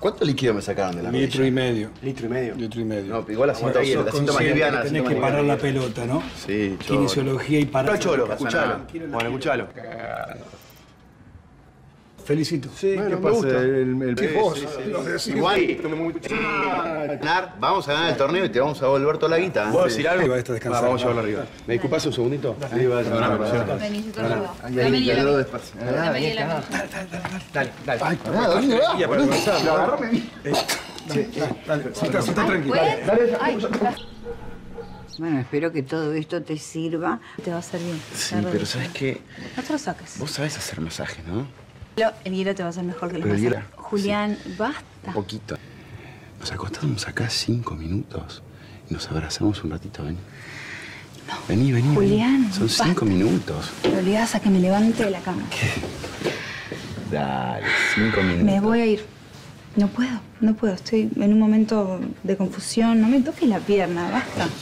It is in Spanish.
¿Cuánto líquido me sacaron de la Litro rodilla? y medio. Litro y medio. Litro y medio. No, igual la cinta bien, la cinta más liviana. Tenés que parar la pelota, ¿no? Sí, cholo. Kinesiología y parar. Cholo, cholo, pasa escuchalo. Bueno, escuchalo. Felicito. Sí, Bueno, ¿qué me pasa? gusta. El, el- Sí, vos, lo decís. Igual, ganar, vamos a ganar el torneo y te vamos a volver toda la guita. ¿eh? ¿Puedo decir algo? Arriba, esta descansar. Va, vamos a llevarlo arriba. ¿Me disculpas un segundito? Sí, va, no, no, no, no. Vení, yo te ayudo. Ahí, Dame ahí, el hielo. dale el hielo. Dale, dale. Pará, ¿dónde va? Ya, pero avanzá. Lo agarrame bien. Dale, tranquilo. Ay, Bueno, espero que todo esto te sirva. te va a bien. Sí, pero ¿sabes qué? No te lo saques. Vos sabés hacer masajes, ¿no? Lo- El hielo te va a hacer mejor que los Pero el hielo- Julián, Un basta. poquito. Nos acostamos acá cinco minutos y nos abrazamos un ratito, vení. Vení, vení. vení. Julián, Son cinco minutos. Te olvidás a que me levante de la cama. Dale, cinco minutos. Me voy a ir. No puedo, no puedo. Estoy en un momento de confusión. No me toques la pierna, basta.